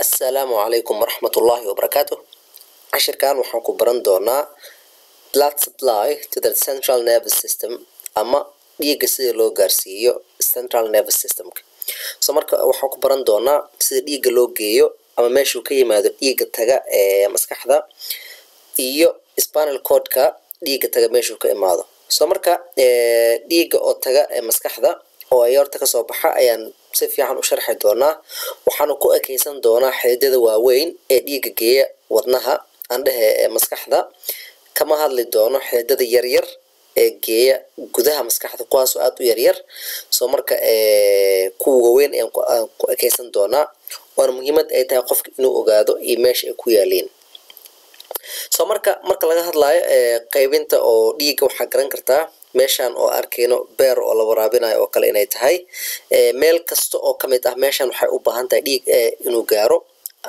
assalaamu calaykum waraxmatullaahi wabarakaatu cashirkan waxaan ku baran doonaa blood supply to the central nervous system ama dhiigga sida loo gaarsiiyo central nervous systemka. So marka waxaan ku baran doonaa sida dhiigga loo geeyo ama meeshuu ka yimaado dhiigga taga ee maskaxda iyo spinal cordka dhiigga taga meeshuu ka imaado. So marka dhiigga oo taga ee maskaxda oo ayoorta ka soo baxa ayaan si fiican u sharxi doonaa. Waxaana ku ekeysan doonaa xididada waaweyn ee dhiigga geeya wadnaha andhehe ee maskaxda. Kama hadli doono xididada yaryar ee geeya gudaha maskaxda kuwaasoo aada u yaryar soo marka kuwa waaweyn ayaan ku ekeysan doonaa. Waana muhiimad ay tahay qofka inuu ogaado iyo meesha ay ku yaaliin so marka marka laga hadlayo qeybinta oo dhiigga waxaa garan kartaa meeshan oo arkeyno beer oo la waraabinayo oo kale inay tahay meel kasta oo ka mid ah meeshan waxay u baahan tahay dhiig inuu gaaro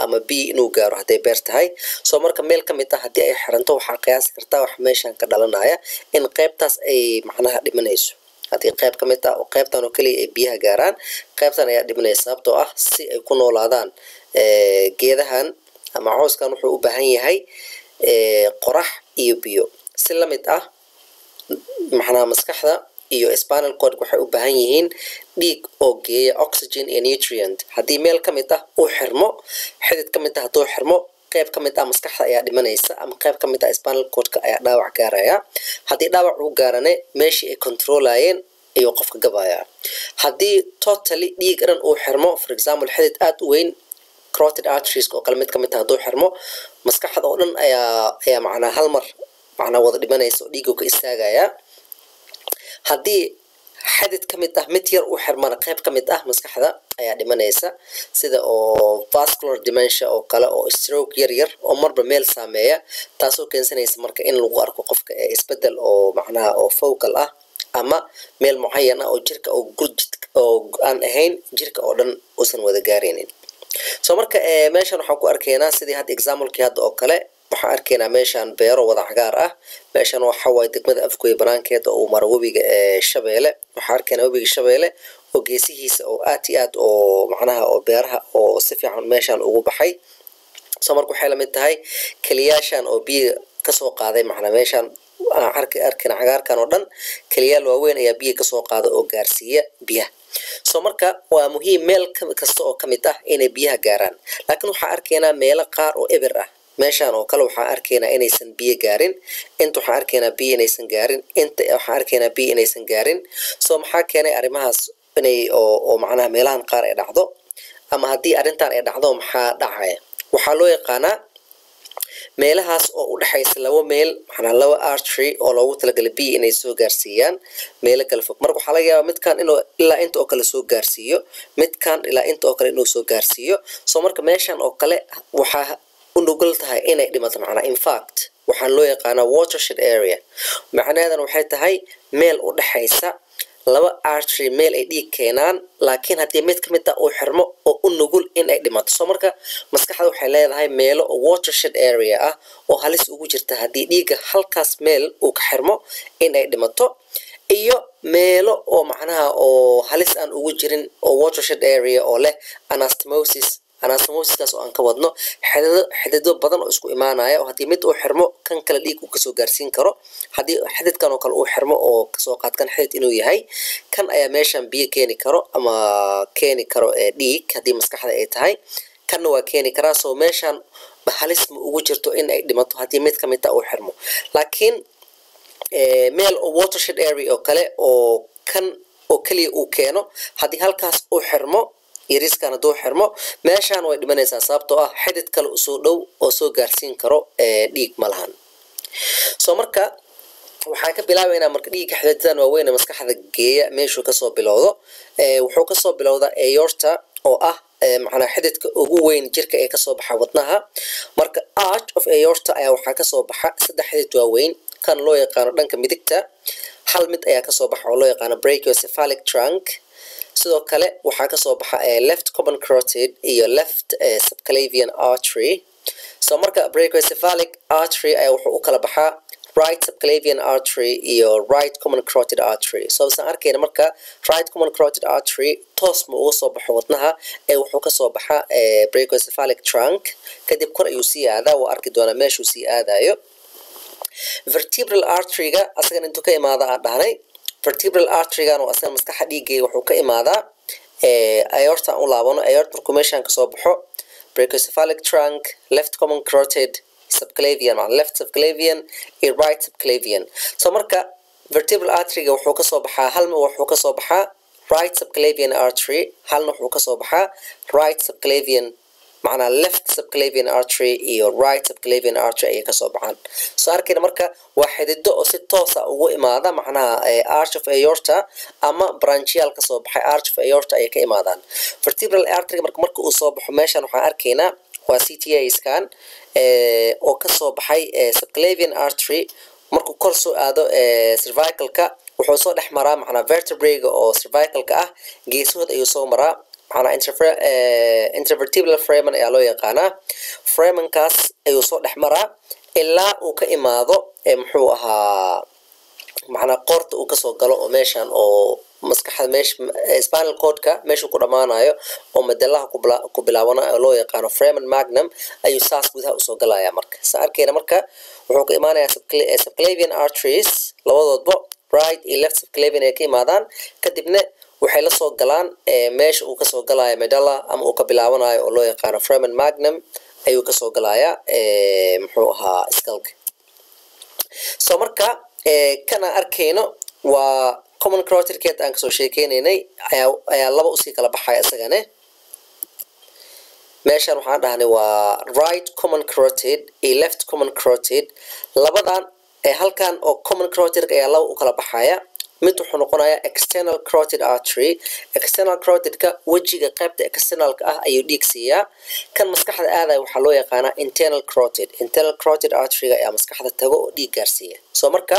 ama b inuu gaaro hadday beer tahay. Soo marka meel ka mid ah haddii ay xiranto waxaa qiyaasi kartaa wax meeshan ka dhalanaya in qeybtaas ay macnaha dhimanayso. Haddii qeyb ka mid ah oo qeybtan oo keliya ay biyaha gaaraan qeybtan ayaa dhimanaya sababtoo ah si ay ku noolaadaan geedahan ama cooskan wuxuu u baahan yahay qorax iyo biyo. Si la mid ah macnaha maskaxda iyo spinal cord waxay u baahan yihiin dhiig oo geeya oxygen iyo nutrient. Haddii meel ka mid ah uu xirmo xidid ka mid ah hadduu xirmo qeyb ka mid ah maskaxda ayaa dhimanaysa ama qeyb ka mid ah spinal cordka ayaa dhaawac gaaraya. Haddii dhaawac uu gaarane meeshii ay controlayeen ayuu qofka gabayaa. Haddii totally dhiig dhan uu xirmo for example xidid aada u weyn crotid arteries oo kale mid ka mid ah hadduu xirmo maskaxda oo dhan ayaa ayaa macnaa hal mar macnaa wada dhimanaysa oo dhiigu ka istaagayaa haddii xadid ka mid ah mid yar uu xirmana qeyb ka mid ah maskaxda ayaa dhimanaysa sida oo vascular dementia oo kale oo stroke yar yar oo marba meel saameeya taasoo keensanaysa marka in lagu arko qofka isbeddel oo macnaha oo focal ah ama meel mucayan ah oo jirka oo gurjid oo aan ahayn jirka oo dhan uusan wada gaaraynin. So marka meeshan waxaan ku arkaynaa sidii hadda examplekii hadda oo kale waxaan arkaynaa meeshan beero wada cagaar ah. Meeshan waxawaay degmada afgoy banaankeeda uu maro webiga shabeele waxaan arkaynaa webiga shabeele oo geesihiisa oo aad iyo aad oo macnaha oo beeraha oo si fiican meeshan ugu baxay. So marka waxay la mid tahay keliyaashan oo biyo ka soo qaaday macnaa meeshan arki arkayna cagaarkan oo dhan keliyaal waaweyn ayaa biyo ka soo qaada oo gaarsiiya biyaha. So marka waa muhiim meel kasta oo ka mid ah inay biyaha gaaraan. Laakiin waxaan arkaynaa meelo qaar oo eber ah meeshan oo kale waxaan arkaynaa inaysan biyo gaarin. Inta waxaan arkaynaa biyo inaysan gaarin. Inta waxaan arkaynaa biyo inaysan gaarin. So maxaa keenay arrimahaas inay oo macnaha meelahan qaar ay dhacdo? Ama haddii arrintan ay dhacdo maxaa dhacaya waxaa loo yaqaanaa meelahaas oo u dhexaysa laba meel macnaa laba artery oo loogu talagalay biyo inay soo gaarsiiyaan. Meelo kala fog. Marka waxaa laga yaabaa midkan inuu ilaa inta oo kale soo gaarsiiyo. Midkan ilaa inta oo kale inuu soo gaarsiiyo. So marka meeshan oo kale waxaa u nugul tahay inay dhimato macnaa infact waxaan loo yaqaanaa watershed area. Macnaheedan waxay tahay meel u dhexaysa laba artery meel ay dhiig keenaan laakiin haddii mid ka mid ah uu xirmo oo u nugul in ay dhimato. Soo marka maskaxda waxay leedahay meelo watershed area ah oo halis ugu jirta haddii dhiigga halkaas meel uu ka xirmo in ay dhimato iyo meelo oo macnaha oo halis aan ugu jirin oo watershed area oo leh anastomosis anastomosiskaas oo aan ka wadno xidido badan oo isku imaanaya oo haddii mid uu xirmo kan kale dhiig uu ka soo gaarsiin karo. Haddii xididkan oo kale uu xirmo oo ka soo qaad kan xidid inuu yahay kan ayaa meeshan biyo keeni karo ama keeni karo dhiig haddii maskaxda ay tahay. Kanna waa keeni karaa soo meeshan halis ma ugu jirto in ay dhimato haddii mid ka mid ah uu xirmo. Laakiin meel oo watershed area oo kale oo kan oo keliya uu keeno haddii halkaas uu xirmo yariskan hadduu xirmo. Meeshan way dhimanaysaa sababtoo ah xidid kale u soo dhow oo soo gaarsiin karo dhiig ma lahan. Soo marka waxaan ka bilaabaynaa marka dhiigga xididadan waaweyn ee maskaxda geeya meeshuu ka soo bilowdo. Wuxuu ka soo bilowdaa aorta oo ah macnaa xididka ugu weyn jirka ee ka soo baxa wadnaha. Marka arch of aorta ayaa waxaa ka soo baxa saddex xidid waaweyn kan loo yaqaano dhanka midigta hal mid ayaa ka soo baxa oo loo yaqaano brachiocephalic trunk sidoo kale waxaa ka soo baxa left common crotid iyo left subclavian artery. So marka brachiocephalic artery ayaa wuxuu u kala baxaa right subclavian artery iyo right common carotid artery. So isaan arkayna marka right common carotid artery toos ma uga soo baxo wadnaha ee wuxuu ka soo baxa brachiocephalic trunk. Kadib kor ayuu sii aadaa waa arki doonaa meeshuu sii aadayo vertebral arteryga asagan intuu ka imaada aan dhahnay vertebral arterygan oo asaga maskaxa dhiiggay wuxuu ka imaadaa aorta aan u laabano aort markuu meeshaan ka soo baxo brachiocephalic trunk left common carotid subclavian left subclavian iyo right subclavian. So marka vertebral arteryga wuxuu ka soo baxaa halma wuxuu ka soo baxaa right subclavian artery halna wuxuu ka soo baxaa right subclavian macnaa left subclavian artery iyo right subclavian artery ayay ka soo baxaan. Soo arkayna marka waa xidido oo si toosa ugu imaada macnaha arch of aorta ama branchial ka soo baxay. Arch of aorta ayay ka imaadaan. Vertebral artery marka marka uu soo baxo meeshan waxaan arkaynaa waa c t a scan oo ka soo baxay subclavian artery. Markuu kor soo aado cervicalka wuxuu soo dhex maraa macnaa vertebrega oo cervicalka ah. Geesahood ayuu soo maraa macnaa intervertebral framen ayaa loo yaqaanaa. Fremenkaas ayuu soo dhex maraa ilaa uu ka imaado muxuu ahaa macnaa qoorta uu ka soo galo oo meeshan oo maskaxda meesha spinal codka meeshuu ku dhammaanayo oo madalaha ku bilaabanayo oo loo yaqaano fremen magnum ayuu saas gudaha u soo galaya marka. Sa arkayna marka wuxuu ka imaanayaa subclavian arteries labadoodba right iyo left subclavian ay ka imaadaan. Kadibna waxay la soo galaan meesha uu ka soo galayo medalla ama uu ka bilaabanayo oo loo yaqaano fremen magnum ayuu ka soo galaya muxuu ahaa skalka so marka kana arkayno waa common carotidkeed aan ka soo sheekeynaynay. Ayaa laba u sii kala baxaya isagane. Meeshan waxaan dhahnay waa right common carotid iyo left common carotid labadan halkan oo common carotid ayaa laba u kala baxaya mid wuxuu noqonayaa external carotid artery. External carotidka wejiga qaybta externalka ah ayuu dhiig siiyaa. Kan maskaxda aadaya waxaa loo yaqaanaa internal carotid. Internal carotid arteryga ayaa maskaxda tago oo dhiig gaarsiiya so marka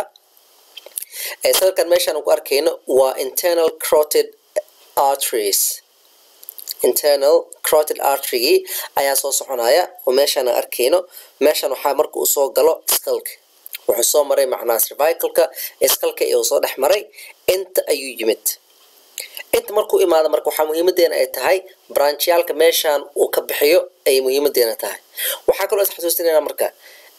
sawirkan meeshaan ku arkayno waa internal carotid arteries. Internal carotid arterygii ayaa soo soconaya oo meeshaan aan arkayno. Meeshan waxaa marka uu soo galo skalka wuxuu soo maray macnaha cervicalka skalka iyuu soo dhex maray. Inta ayuu yimid. Inta markuu imaado marka waxaa muhiimadeena ay tahay branchiyaalka meeshaan uu ka bixiyo ayay muhiimadeena tahay. Waxaa kaloo is xasuusinayna marka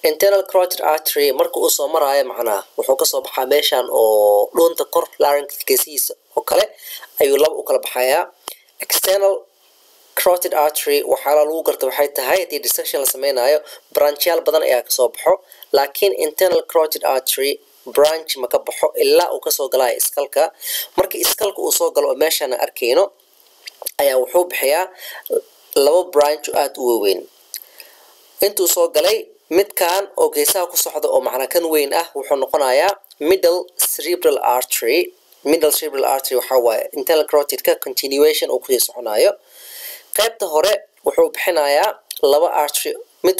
internal carotid artery marka uu soo maraayo macnaha wuxuu ka soo baxaa meeshan oo dhuunta kor larynx geesihiisa oo kale ayuu laba u kala baxayaa. External carotid artery waxaala lagu garta waxay tahay haddii dissection la sameynayo branchyaal badan ayaa ka soo baxo laakiin internal carotid artery branch ma ka baxo ilaa uu ka soo galaya iskalka. Markii iskalka uu soo galo oo meeshaan arkayno ayaa wuxuu bixiyaa laba branch aada u waaweyn intuu soo galay midkan oo geesaha ku socda oo macnaa kan weyn ah wuxuu noqonayaa middle cerebral artery. Middle cerebral artery waxaa waaye internal carotidka continuation oo ku sii soconayo qaybta hore wuxuu bixinayaa laba artery mid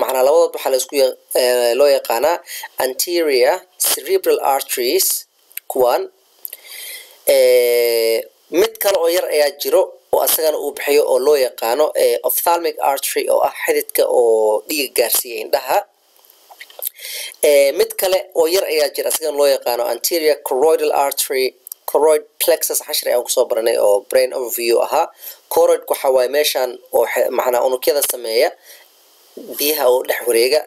macnaa labadood waxaa loo yaqaanaa anterior cerebral arteries kuwan mid kale oo yar ayaa jiro oo asagana uu bixiyo oo loo yaqaano ophthalmic artery oo ah xididka oo dhiiga gaarsiiya indhaha. Mid kale oo yar ayaa jira asagana loo yaqaano anterior coroidal artery coroid plexus cashri aan ku soo baranay oo brain overview ahaa. Coroid waxa waaye meeshan oo macnaa unugyada sameeya biyaha oo dhex wareega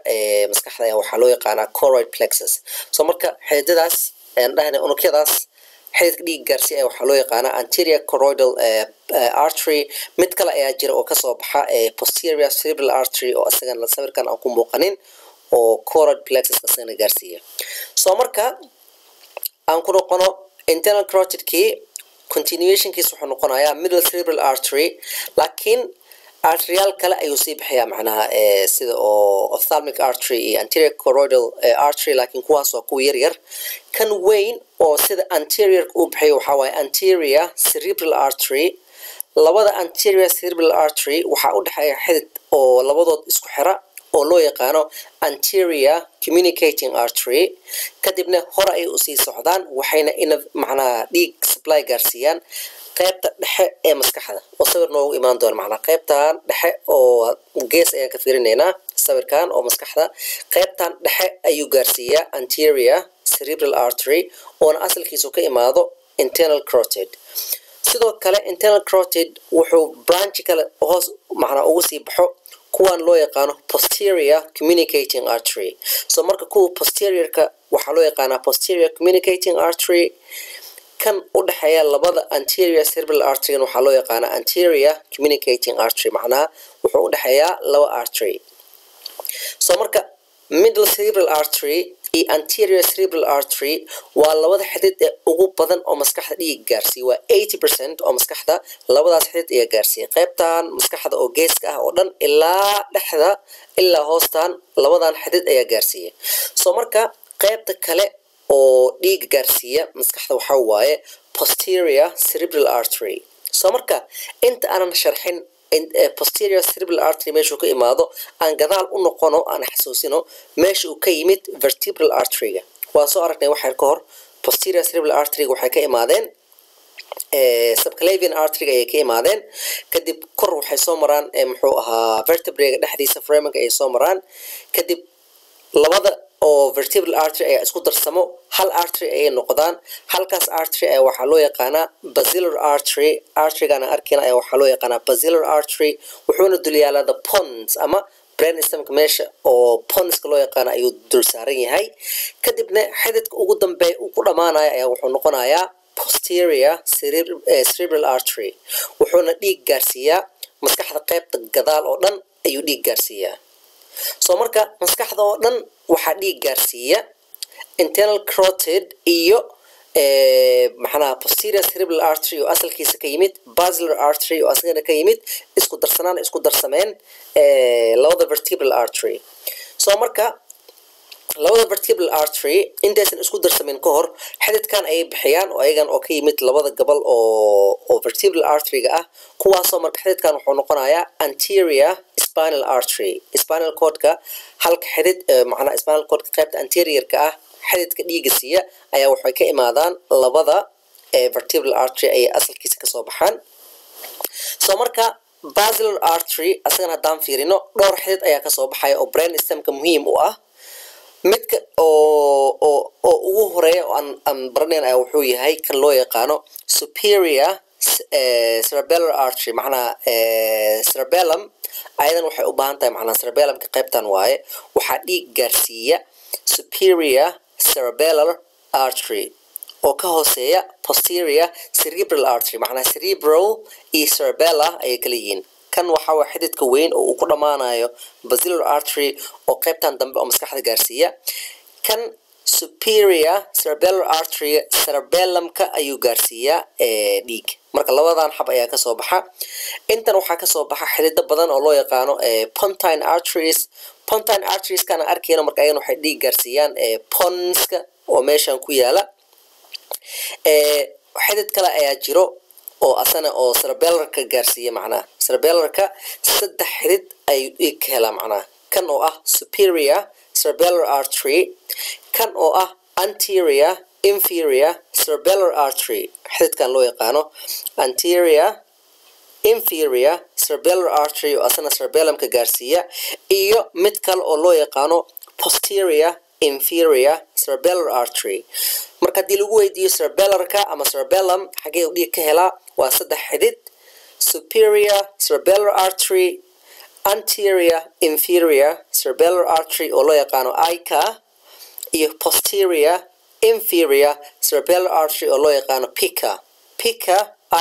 maskaxda ayaa waxaa loo yaqaanaa coroid plexus. So marka xididadaas ayaan dhahnay unugyadaas xididka dhiig gaarsiiya waxaa loo yaqaanaa anterior coroidal artery. Mid kale ayaa jira oo ka soo baxa posterior cerebral artery oo asagana sawirkan aan ku muuqanin oo coroid plexus asagana gaarsiiya. So marka aan ku noqono internal carotidkii continuationkiis wuxuu noqonayaa middle cerebral artery laakiin arterial kale ayuu sii bixiyaa macnaha sida oo ophthalmic artery iyo anterior coroidal artery laakiin kuwaas waa kuwa yaryar. Kan weyn oo sida anterior uu bixiyo waxaa waaye anterior cerebral artery labada anterior cerebral artery waxaa u dhexeeya xidid oo labadood isku xira oo loo yaqaano anterior communicating artery. Kadibna hore ay u sii socdaan waxayna ina macnaha dhiig supply gaarsiiyaan qaybta dhexe ee maskaxda. Oo sawir noogu imaan doona macnaa qaybtan dhexe oo gees ayaan ka fiirinaynaa sawirkan oo maskaxda. Qaybtan dhexe ayuu gaarsiiyaa anterior cerebral artery oona asalkiisu ka imaado internal carotid. Sidoo kale internal carotid wuxuu branchi kale hoos macnaa ugu sii baxo kuwan loo yaqaano posterior communicating artery. So marka kuwa posteriorka waxaa loo yaqaanaa posterior communicating artery. Kan u dhexeeya labada anterior cerebral artery waxaa loo yaqaanaa anterior communicating artery macnaha wuxuu u dhexeeyaa laba artery. So marka middle cerebral artery iyo anterior cerebral artery waa labada xidid ee ugu badan oo maskaxda dhiiga gaarsiiya waa eighty percent oo maskaxda labadaas xidid ayaa gaarsiiya qaybtan maskaxda oo geeska ah oo dhan ilaa dhexda ilaa hoostan labadan xidid ayaa gaarsiiya so marka qaybta kale oo dhiiga gaarsiiya maskaxda waxaa waaye posterior cerebral artery. So marka inta aanan sharxin posterior cerebral artery meeshuu ka imaado aan gadaal u noqono aan xasuusino meesha uu ka yimid vertebral arteryga. Waa soo aragnay waxaan ka hor posterior cerebral arteryga waxay ka imaadeen subclavian arteryga ayay ka imaadeen. Kadib kor waxay soo maraan muxuu ahaa vertebrega dhexdiisa framinka ayay soo maraan. Kadib labada oo vertebral artery ayaa isku darsamo. Hal artery ayay noqdaan. Halkaas artery ayaa waxaa loo yaqaanaa basilar artery. Arterygana arkina ayaa waxaa loo yaqaanaa basilar artery wuxuuna dulyaalaa the pons ama brainstemka meesha oo ponska loo yaqaana ayuu dul saaran yahay. Kadibna xididka ugu dambeeya uu ku dhammaanaya ayaa wuxuu noqonayaa posterior cerebral artery wuxuuna dhiig gaarsiiyaa. Maskaxda qaybta gadaal oo dhan ayuu dhiig gaarsiiyaa soo marka maskaxda oo dhan waxaa dhiig gaarsiiya internal carotid iyo maxanaha posterior cerebral artery oo asalkiisa ka yimid basilar artery oo asagana ka yimid isku darsanaan isku darsameen labada vertebral artery. Soo marka labada vertebral artery intaysan isku darsamin ka hor xididkan ayay bixiyaan oo ayagan oo ka yimid labada gobol oo oo vertebral arteryga ah. Kuwaasoo marka xididkan wuxuu noqonayaa anterior spinal artery. Spinal cordka halka xidid macnaha spinal cordka qaybta anteriorka ah xididka dhiiga siiya ayaa waxay ka imaadaan labada vertebral artery ayay asalkiisa ka soo baxaan. Soo marka basilar artery asagana haddaan fiirino dhowr xidid ayaa ka soo baxaya oo brain stemka muhiim u ah midka oo ugu horreeya oo aan baranayn ayaa wuxuu yahay kan loo yaqaano superior cerebellar artery macnaha cerebellum. Ayadan waxay u baahan tahay macnaha cerebellumka qaybtan waaye. Waxaa dhiig gaarsiiya superior cerebellar artery oo ka hooseeya posterior cerebral artery macnaha cerebral iyo cerebella ayay kala yihiin kan waxaa waa xididka weyn oo uu ku dhammaanayo basilar artery oo qaybtan dambe oo maskaxda gaarsiiya. Kan superior cerebellar artery cerebellumka ayuu gaarsiiyaa dhiig. Marka labadan xab ayaa ka soo baxa. Intan waxaa ka soo baxa xidido badan oo loo yaqaano pontine arteries pontine arterieskana arkeyna marka ayagana waxay dhiig gaarsiiyaan ponska oo meeshan ku yaalla. Xidid kale ayaa jiro oo asana oo cerebellarka gaarsiiya macnaha cerebellarka saddex xidid dhiig ka helaa macnaha kan oo ah superior cerebellar artery kan oo ah anterior inferior cerebellar artery xididkan loo yaqaano anterior inferior cerebellar artery oo asana cerebellumka gaarsiiya iyo mid kale oo loo yaqaano posterior inferior cerebellar artery. Marka haddii lagu weydiiyo cerebellarka ama cerebellum xagee dhiig ka helaa waa saddex xidid superior cerebellar artery anterior inferior cerebellar artery oo loo yaqaano ica iyo posterior inferior cerebellar artery oo loo yaqaano pica pica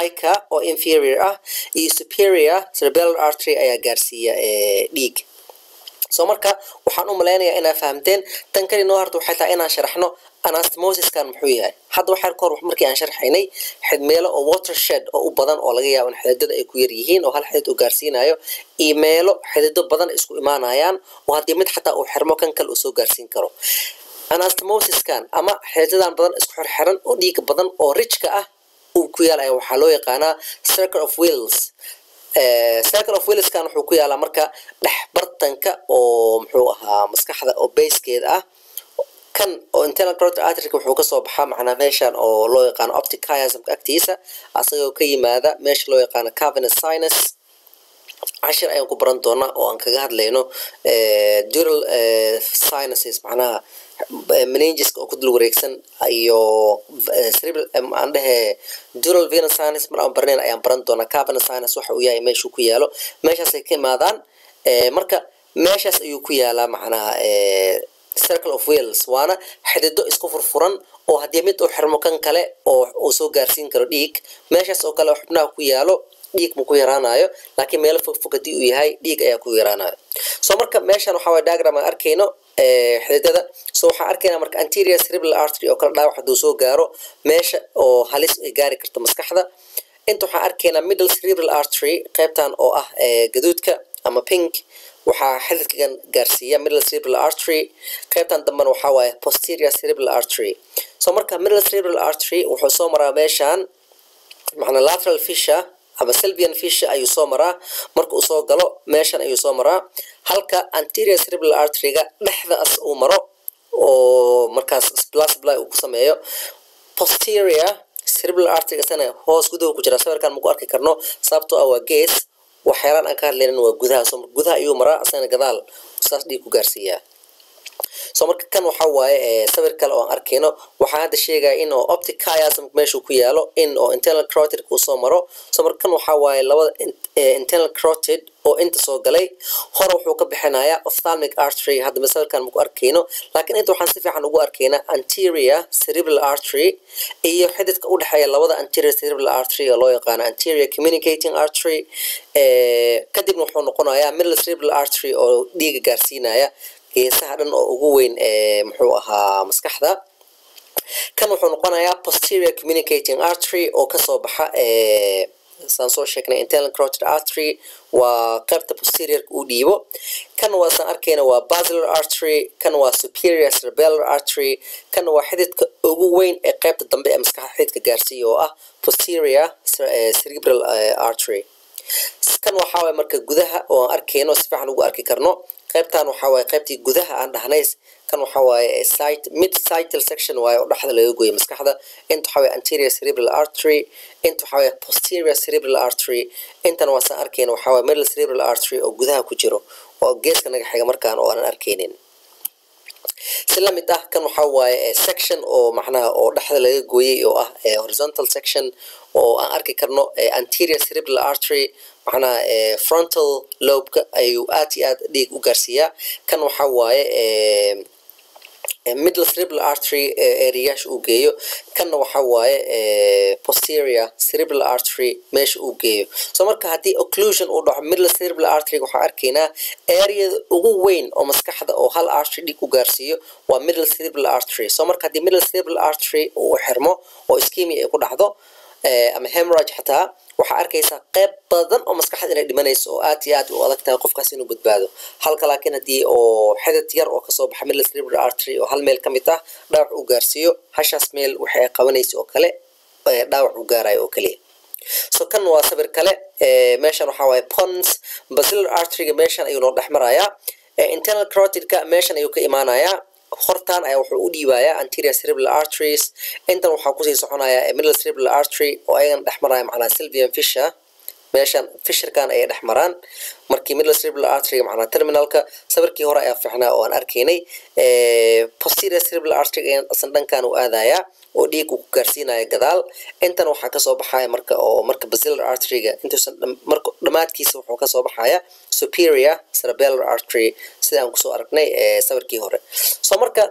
ica oo inferior ah iyo superior cerebellar artery ayaa gaarsiiya dhiig soo marka waxaan u malaynayaa inaa fahamteen tan kali noo harta waxay tahay inaan sharaxno anastomosiskan muxuu yahay. Hadda waxaa ka hor markii aan sharxaynay xidmeelo oo watershed oo u badan oo laga yaabo xididada ay ku yar yihiin oo hal xidid uu gaarsiinayo iyo meelo xidido badan isku imaanayaan oo haddii mid xataa uu xirmo kan kale uu soo gaarsiin karo. Anastomosiskan ama xididadan badan isku xirxiran oo dhiiga badan oo rijka ah uu ku yaalaya waxaa loo yaqaanaa circle of wills circle of willskan wuxuu ku yaalaa marka dhex bartanka oo muxuu ahaa maskaxda oo bayskeeda ah. Kan oo carotid artery wuxuu ka soo baxaa macnaa meeshan oo loo yaqaano optic chiasmka agtiisa asagoo ka yimaada meesha loo yaqaano cavernous sinus cashir ayaan ku baran doonaa oo aan kaga hadlayno dural sinuses macnaha meningiska oo ku dul wareegsan iyo aan dhehe dural venous sinus mar aan barnayn ayaan baran doonaa. Cavernous sinus waxa uu yahay meeshuu ku yaalo. Meeshaasay ka imaadaan marka meeshaas ayuu ku yaalaa macnaha circle of wales waana xidido isku furfuran oo haddii mid uu xirmo kan kale oo uu soo gaarsiin karo dhiig meeshaas oo kale xubnaha ku yaalo dhiig ma ku yaraanayo laakiin meelo fogfog haddii uu yahay dhiig ayaa ku yaraanayo so marka meeshan waxa waye diagram aan arkayno xididada so waxaan arkaynaa marka anterior cerebral artery oo kale dhaawac hadduu soo gaaro meesha oo halis ay gaari karto maskaxda. Inta waxaan arkaynaa middle cerebral artery qaybtan oo ah gaduudka ama pink waxaa xididkan gaarsiiya middle cerebral artery. Qaybtan dambena waxaa waaye posterior cerebral artery. So marka middle cerebral artery wuxuu soo maraa meeshan macnaa lateral fissure ama sylvian fissure ayuu soo maraa. Marka uu soo galo meeshan ayuu soo maraa. Halka anterior cerebral arteryga dhexdaas uu maro oo markaas supply uu ku sameeyo. Posterior cerebral arterygasana hoos gudaha ku jira. Sawirkan maku arki karno sababtoo ah waa gees. Waxyaalaan aan ka hadlaynin waa gudaha. Gudaha ayuu maraa asagana gadaal. Saas dhiig ku gaarsiiyaa so marka kan waxa waaye sawir kale oo aan arkayno waxaa hadda sheegaya in oo optic chiasm meeshuu ku yaalo in oo internal carotid uu soo maro. So marka kan waxaa waaye labada internal carotid oo inta soo galay hore wuxuu ka bixinayaa ophthalmic artery haddaba sawirkan maku arkayno. Laakiin inta waxaan si fiican ugu arkaynaa anterior cerebral artery iyo xididka u dhexeeya labada anterior cerebral artery oo loo yaqaano anterior communicating artery. Kadibna wuxuu noqonayaa middle cerebral artery oo dhiiga gaarsiinaya geesaha dhan oo ugu weyn muxuu ahaa maskaxda. Kan wuxuu noqonayaa posterior communicating artery oo ka soo baxa saan soo sheegnay internal carotid artery. Waa qaybta posteriorka uu dhiibo. Kan waa saan arkayna waa basilar artery kan waa superior cerebellar artery kan waa xididka ugu weyn ee qaybta dambe ee maskaxda xididka gaarsiiya oo ah posterior cerebral artery. Kan waxaa waye marka gudaha oo aan arkayno si fiican ugu arki karno qaybtan waxaa waaye qaybtii gudaha aan dhahnays kan waxaa waaye site mid cital section waaye oo dhexda laga gooyay maskaxda inta waxaa waaye anterior cerebral artery inta waxaa waaye posterior cerebral artery intan waa saan arkayna waxaa waaye middle cerebral artery oo gudaha ku jiro oo geeska naga xiga markaan oo aanan arkaynin. Si la mid ah kan waxaa waaye section oo macnaha oo dhexda laga gooyay oo ah horizontal section oo aan arki karno anterior cerebral artery macnaha frontal lobeka ayuu aad iyo aad dhiig u gaarsiiyaa. Kan waxaa waaye middle cerebral artery areyaasha uu geeyo. Kanna waxaa waaye posterior cerebral artery meesha uu geeyo. So marka haddii occlusion uu dhaco middle cerebral artery waxaa arkaynaa areada ugu weyn oo maskaxda oo hal artery dhiig u gaarsiiyo waa middle cerebral artery. So marka haddii middle cerebral artery uu xirmo oo ischemia ay ku dhacdo ama hemorage xataa waxaa arkaysaa qayb badan oo maskaxda inay dhimanayso oo aad iyo aad u adag tahay qofkaas inuu badbaado. Halka laakiin haddii oo xidid yar oo ka soo baxa middle cerebral artery oo hal meel ka mid ah dhaawac uu gaarsiiyo hashaas meel waxa ay qabanaysa oo kale dhaawac uu gaarayo oo keliya so kan waa sawir kale meeshan waxaa waaye pons basilar arteryga meeshan ayuu noo dhex marayaa internal carotidka meeshan ayuu ka imaanayaa hortaan ayaa wuxuu u dhiibayaa anterior cerebral arteries. Intan waxaa ku sii soconaya middle cerebral artery oo ayagana dhex maraya macnaa sylvian fissure meeshan fisherkan ayay dhex maraan. Markii middle artery macnaa terminalka sawirkii hore ayaa fiicnaa oo aan arkaynay posterior cerebral artery ayaa asan dhankan u aadayaa oo dhiig uu ku gaarsiinaya gadaal. Intan waxaa ka soo baxaya marka oo marka basilar arteryga intuusan marka dhammaadkiisa wuxuu ka soo baxaya superior cerebellar artery sida aan ku soo aragnay sawirkii hore. So marka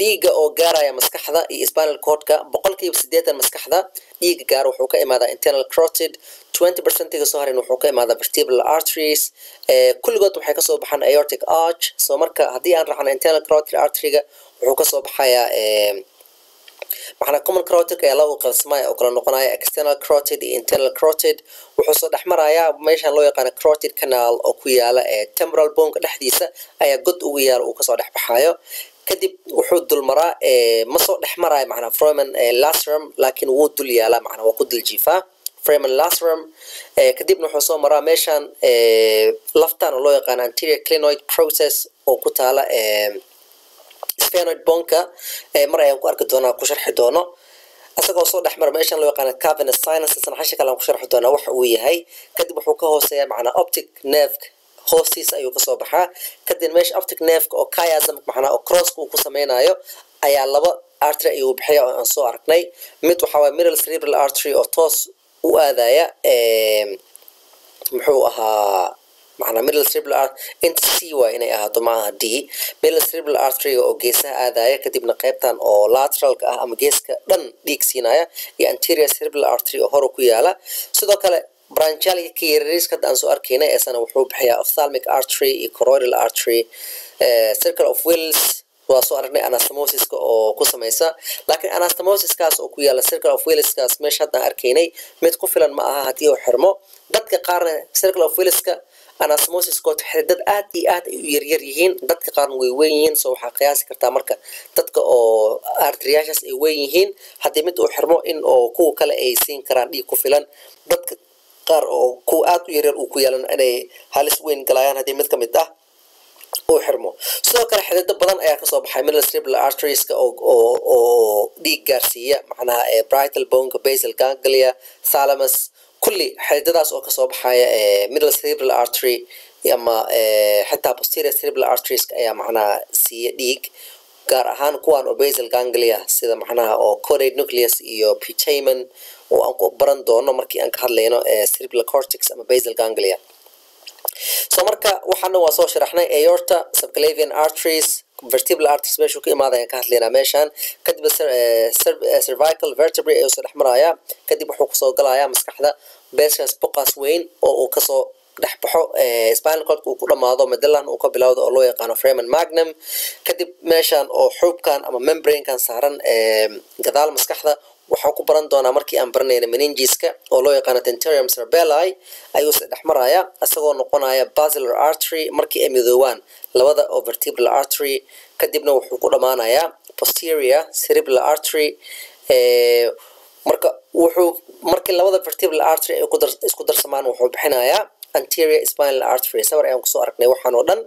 dhiigga oo gaaraya maskaxda iyo spinal cordka boqolkiiba siddeetan maskaxda dhiigga gaara wuxuu ka imaadaa internal carotid twenty percentiga soo harin wuxuu ka imaadaa vertebral arteries kulligood waxay ka soo baxaan aortic arch so marka haddii aan raacno internal carotid arteryga wuxuu ka soo baxayaa macnaa common carotid ayaa laba qalsamaya oo kala noqonaya external carotid iyo internal carotid wuxuu soo dhex marayaa meeshan loo yaqaano carotid canal oo ku yaalla temporal boneka dhexdiisa ayaa god ugu yaalla uu ka soo dhex baxayo kadib wuxuu dulmaraa ma soo dhex maraayo macnaa froman lasrum laakiin wuu dul yaalaa macnaa waa ku dul jiifaa. Freeman lasrum kadibna wuxuu soo maraa meeshan laftan oo loo yaqaano anterior clinoid process oo ku taala sphenoid bonka mar ayaan ku arki doonaa ku sharxi doono. Isagoo soo dhex mara meeshan loo yaqaano cavernous sinuses xasha kale aan ku sharxi doonaa waxa uu yahay. Kadib wuxuu ka hooseeya macnaa optic nerve hoostiisa ayuu ka soo baxaa. Kadib meesha optic nerveka oo chiasm macnaa oo crosska uu ku sameynayo ayaa laba artery ayuu bixiya oo aan soo aragnay. Mid waxaa waye middle cerebral artery oo toos u aadaya muxuu ahaa macnaa middle cerebral artery inta c waay inay ahaato maaha d. Middle cerebral artery oo geesaha aadaya kadibna qaybtan oo lateralka ah ama geeska dhan dhiig siinaya iyo anterior cerebral artery oo hore ku yaalla. Sidoo kale branchialka ka yarariiska hadda aan soo arkaynay eesana wuxuu bixiyaa ophthalmic artery iyo choroidal artery circle of wills waa soo aragnay anastamosiska oo ku samaysa. Laakiin anastamosiskaas oo ku yaalla circle of williskaas meesha haddaan arkaynay mid ku filan ma aha haddii uu xirmo. Dadka qaarna circle of williska anastamosiskood xididad aad iyo aad ay u yaryar yihiin. Dadka qaarna way weyn yihiin soo waxaa qiyaasi kartaa marka dadka oo artriyaashaas ay weyn yihiin. Haddii mid uu xirmo in oo kuwa kale ay siin karaan dhiig ku filan dadka qaar oo kuwa aad u yaryar uu ku yeelan inay halis weyn galayaan haddii mid ka mid ah uu xirmo. Sidoo kale xidido badan ayaa ka soo baxay. Cerebral arterieska oo dhiig gaarsiiya macnaha brightal boneka basal ganglia thalamus kulli xididadaas oo ka soo baxaya middle cerebral artery ama xitaa posterior cerebral arterieska ayaa macnaha siiya dhiig gaar ahaan kuwan oo basal ganglia sida macnaha oo corate nucleus iyo putamen oo aan ku baran doono markii aan ka hadlayno cerebral cortex ama basal ganglia so marka waxaana waa soo sharaxnay aorta subclavian arteries vertebral arteries meeshuu ka imaada ayaan ka hadlaynaa meeshan kadib cervical vertebrae ayuu soo dhex maraya kadib wuxuu ku soo galayaa maskaxda besas boqas weyn oo uu ka soo dhex baxo spinal cord uu ku dhamaado medalan uu ka bilowdo oo loo yaqaano freeman magnum. Kadib meeshan oo xuubkan ama membranekan saaran gadaal maskaxda waxaan ku baran doonaa markii aan baranayna meningiska oo loo yaqaano tenterium cerebelli ayuu se dhex maraya isagoo noqonaya basilar artery markii ay midoowaan labada oo vertebral artery. Kadibna wuxuu ku dhammaanayaa posterior cerebral artery marka wuxuu markii labada vertebral artery ay isku darsamaan wuxuu bixinayaa anterior spinal artery. Sawir ayaan ku soo aragnay waxaan oo dhan.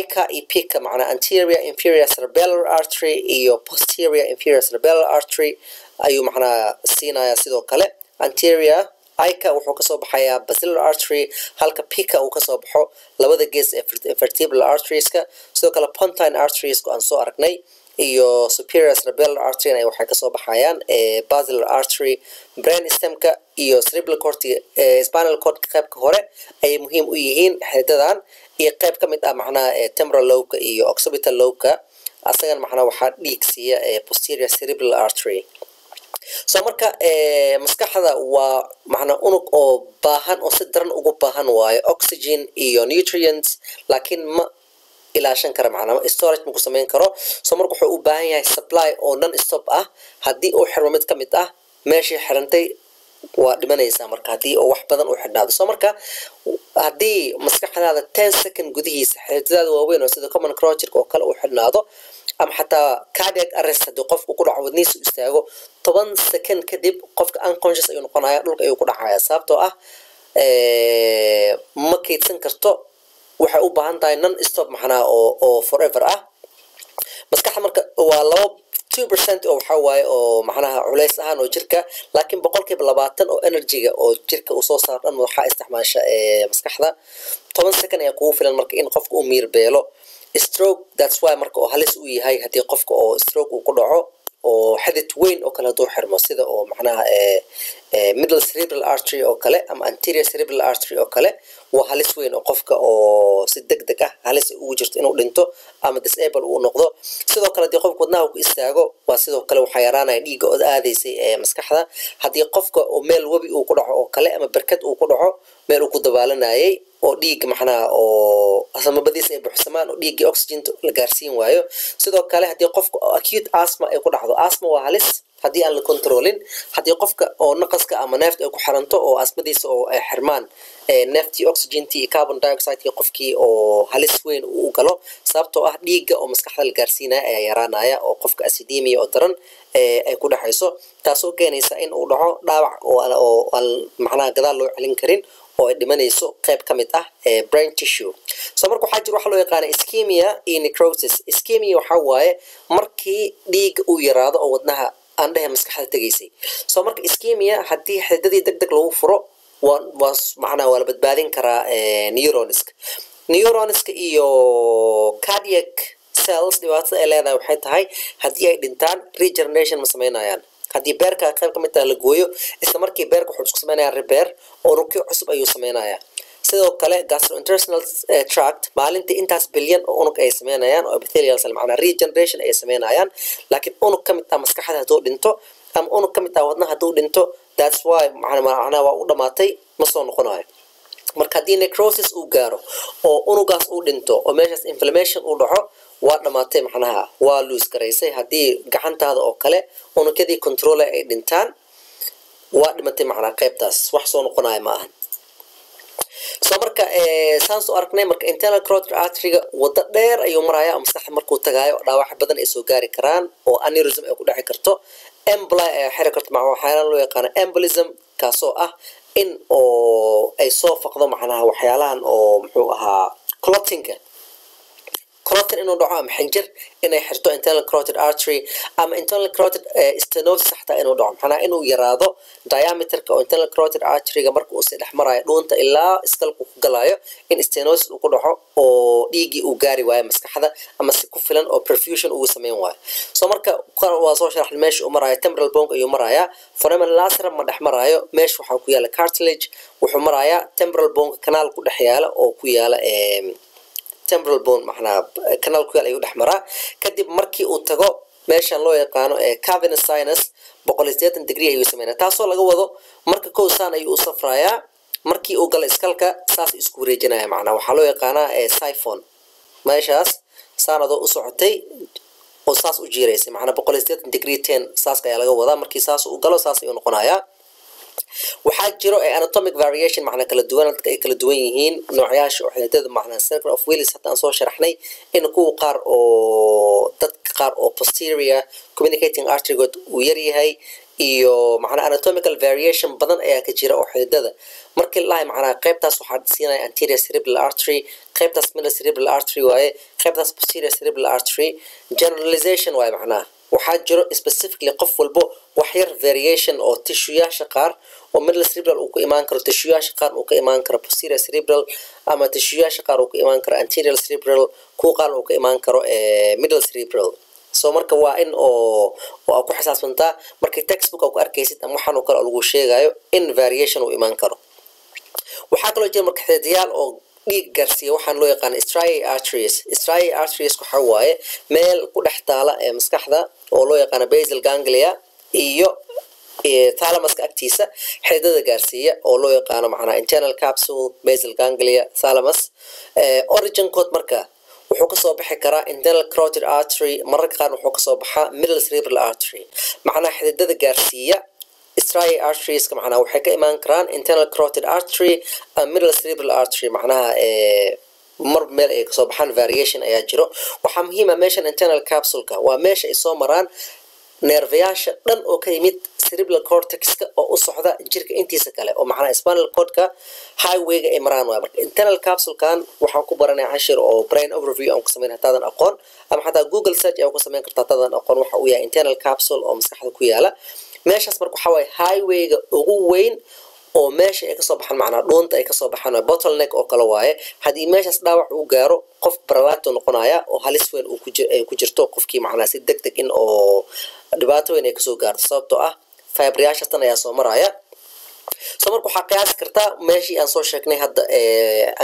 Ica iyo pika macnaa anterior inferior cerebellar artery iyo posterior inferior cerebellar artery ayuu macnaha siinayaa sidoo kale. Anterior ica wuxuu ka soo baxayaa basilar artery halka pika uu ka soo baxo labada gees ee vertebral arterieska. Sidoo kale pontine arterieska aan soo aragnay iyo superior cerebellar artery waxay ka soo baxayaan basilar artery brain stemka iyo cerebral cortiga spinal cordka qaybka hore ayay muhiim u yihiin xididadan iyo qayb ka mid ah macnaha temporal lobka iyo occipital lobka asagan macnaha waxaa dhiig siiya posterior cerebral artery. So marka maskaxda waa macnaa unug oo baahan oo si daran ugu baahan waayo oxygen iyo nutrients laakiin ma ilaashan kara macnaa storage maku samayn karo. So marka wuxuu u baahan yahay supply oo non stop ah haddii uu xirmo mid ka mid ah meeshii xirantay waa dhimanaysaa marka haddii oo wax badan u xidhnaado. So marka haddii maskaxdaada ten second gudihiisa xididadaada waaweyn oo sida common crotchirka oo kale uu xidhnaado ama xataa cardiac arrest haddii qofku ku dhaco wadnihiisa istaago toban second kadib qofka unconscious ayuu noqonaya dhulka ayuu ku dhacaya sababtoo ah ma kaydsan karto waxay u baahan tahay non stop macnaha oo oo forever ah. Maskaxda marka waa laba two percent oo waxaa waaye oo macnaha culays ahaan oo jirka laakiin boqolkiiba labaatan oo energyga oo jirka uu soo saaro dhan waxaa isticmaasha maskaxda. Toban second ayaa kugu filan marka in qofka uu miir beelo. Stroke that's why marka oo halis u yahay haddii qofka oo stroke uu ku dhaco oo xadid weyn oo kale hadduu xirmo sida oo macnaha middle cerebral artery oo kale ama anterior cerebral artery oo kale waa halis weyn oo qofka oo si deg deg ah halis ugu jirto inuu dhinto ama disable uu noqdo. Sidoo kale haddii qofka wadnaha ku istaago waa sidoo kale waxaa yaraanaya dhiigga ood aadaysay ee maskaxda. Haddii qofka meel webi uu ku dhaco oo kale ama berkad uu ku dhaco meel uu ku dabaalanayay oo dhiig macnaha oo samabadiis ay buuxsamaan oo dhiiggii oxygenta la gaarsiin waayo. Sidoo kale haddii qofka acute asma ay ku dhacdo asma waa halis haddii aan la controlin haddii qofka oo naqaska ama neefta ay ku xiranto oo asmadiisa oo ay xirmaan neeftii oxygentii iyo carbon dioxidekii qofkii oo halis weyn uu galo sababtoo ah dhiigga oo maskaxda la gaarsiinaya ayaa yaraanaya oo qofka acidemia oo daran ay ku dhexayso taasoo keenaysa in uu dhaco dhaawac oo aan macnaha gadaal loo celin karin oo ay dhimanayso qayb ka mid ah ee brain tissue. So marka waxaa jira waxa loo yaqaana ischemia iyo necrosis. Ischemia waxaa waaye markii dhiigga uu yaraado oo wadnaha aan dhehe maskaxda tegaysay. So marka ischemia haddii xididadii deg deg lagu furo waa waa macnaha waa la badbaadin karaa neuronska neuronska iyo cardiac cells dhibaatada ay leedahay waxay tahay haddii ay dhintaan regeneration ma samaynayaan. Haddii beerka qayb ka mid taha la gooyo isla markii beerka wuxuu isku samaynayaa repair oo rukyo cusub ayuu samaynayaa sidoo kale gastrointestinal tract maalintii intaas bilyan oo unug ay sameynayaan oo epithelial cell macnaa regeneration ay sameynayaan. Laakiin unug ka mid ah maskaxda hadduu dhinto ama unug ka mid ah wadnaha hadduu dhinto that's why macnaa waa u dhamaatay ma soo noqonayo marka haddii necrosis uu gaaro oo unugaas uu dhinto oo meeshaas inflammation uu dhaco waa dhamaatay macnaha waa luus garaysay. Haddii gacantaada oo kale unugyadii controle ay dhintaan waa dhimatay macnaa qaybtaas. Wax soo noqonaya ma ahan so marka saan soo aragnay marka internal carotid arteryga waddo dheer ayuu maraya oo maskaxda markuu tagaayo dhaawac badan ay soo gaari karaan oo aneurysm ay ku dhexi karto. Embly ayaa xiri karto macnaa waxyaala loo yaqaano embolism kaasoo ah in oo ay soo faqdo macnaha waxyaalahan oo muxuu ahaa clotinga clotin inuu dhaco ama xinjir inay xirto internal carotid artery ama internal carotid stenosis xataa inuu dhaco. Macnaha inuu yaraado diameterka oo internal carotid arteryga marka uu si dhex dhuunta ilaa iskalku ku galayo in stenosis uu ku dhaco oo dhiiggii uu gaari waayo maskaxda ama si ku filan oo perfusion ugu samayn waayo. So marka waa soo sharaxnay meesha uu maraayo temporal bone ayuu marayaa foramen lacerum ma dhex maraayo meesha waxaa ku yaalla cartilage wuxuu marayaa temporal boneka kanaal ku dhex yaalla oo ku yaalla temporal bone macnaa kanaal ku yaal ayuu dhex maraa. Kadib markii uu tago meeshan loo yaqaano cavernous sinus boqol iyo degree ayuu sameynaya taasoo laga wado marka kow saan ayuu u safrayaa. Markii uu galo iskalka saas isku wareejinaya macnaa waxaa loo yaqaanaa siphon. Meeshaas saan adoo u socotay oo saas u jiiraysay macnaa boqol iyo sideetan degree ten saaska ayaa laga wadaa. Markii saas uu galo saas ayuu noqonayaa waxaa jiro anatomic variation macnaa kala duwan dadka ay kala duwan yihiin noocyaasha oo xididada macnaa circle of willis hadda aan soo sharaxnay in kuwa qaar oo dadka qaar oo posterior communicating arterygood uu yaryahay iyo macnaa anatomical variation badan ayaa ka jira oo xididada. Markii la lahay macnaa qaybtaas waxaa siinaya anterior cerebral artery qaybtaas middle cerebral artery waaye qaybtaas posterior cerebral artery generalization waaye macnaa waxaa jiro specifically qof walbo waxyar variation oo tishuyaasha qaar oo middle cerebral uu ku imaan karo tishuyaasha qaar uu ka imaan karo posterior cerebral ama tishuyaasha qaar uu ka imaan karo anterior cerebral kuwa qaar uu ka imaan karo middle cerebral. So marka waa in oo oo ku xisaabsantaa markii textbook aa ku arkaysid ama waxaan oo kale lagu sheegayo in variation uu imaan karo. Waxaa kaloo jira marka xididayaal oo dhiig gaarsiiya waxaan loo yaqaana striae arteries. Striae arteries waxaa waaye meel ku dhex taala ee maskaxda oo loo yaqaano basal ganglia iyo thalamuska agtiisa xididada gaarsiiya oo loo yaqaano macnaa internal capsule basal ganglia thalamus origin code marka wuxuu ka soo bixi karaa internal carotid artery mararka qaar wuxuu ka soo baxaa middle cerebral artery. Macnaa xididada gaarsiiya striae arterieska macnaha waxay ka imaan karaan internal carotid artery middle cerebral artery macnaha mar meel ay ka soo baxaan variation ayaa jiro. Waxaa muhiima meeshan internal capsuleka waa meesha ay soo maraan neerfayaasha dhan oo ka yimid cerebral cortexka oo u socda jirka intiisa kale oo macnaha spinal cordka highwayga ay maraan waay marka internal capsulekan waxaan ku baranaya cashir oo brain overview aan ku samayn hataadan aqoon. Ama xataa google search ayaa ku samayn karta hataadan aqoon waxa uu yahay internal capsule oo maskaxda ku yaalla meeshaas marka waxaa waaye highwayga ugu weyn oo meesha ay ka soo baxaan macnaa dhuunta ay ka soo baxaan bottleneck oo kale waaye. Haddii meeshaas dhaawac uu gaaro qof baralaato noqonaya oo halis weyn ay ku jirto qofkii macnaa si deg deg in oo dhibaato weyn ay ka soo gaarto. Sababtoo ah fibrayaashaas tan ayaa soo maraya so marka waxaa qiyaasi kartaa meeshii aan soo sheegnay hadda